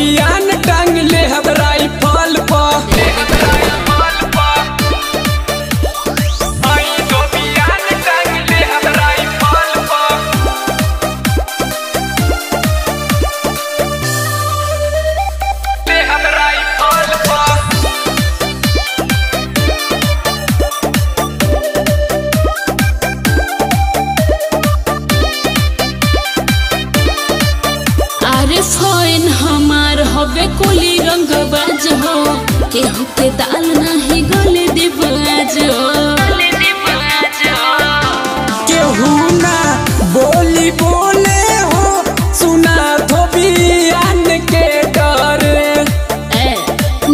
बियान टांग ले हम राइफल पर हई हवे कोली रंग बाज हो केहू के दाल नहीं गले दिबाज हो। केहू ना बोली बोले हो सुना तो बियान के डर।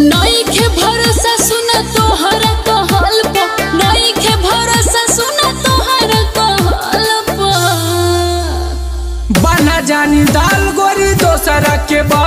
नई के भरोसा सुन तोहर कहल पो नई के भरोसा सुन तोहर कहल पो बना जानी दाल गोरी दोसरा के बल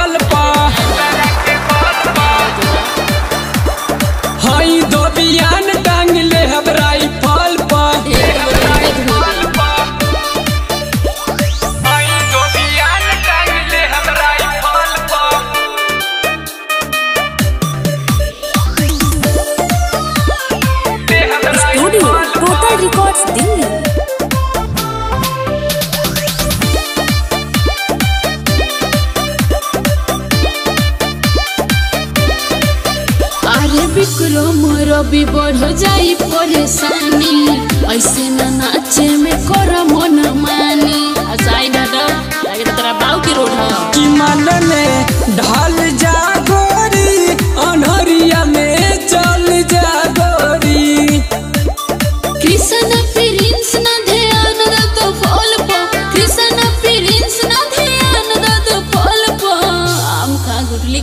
रवि बढ़ जाई परेशानी। ऐसे ना नाचे में कर मन मानी।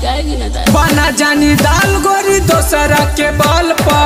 ना बना जानी दाल गोरी दोसरा के बाल पा।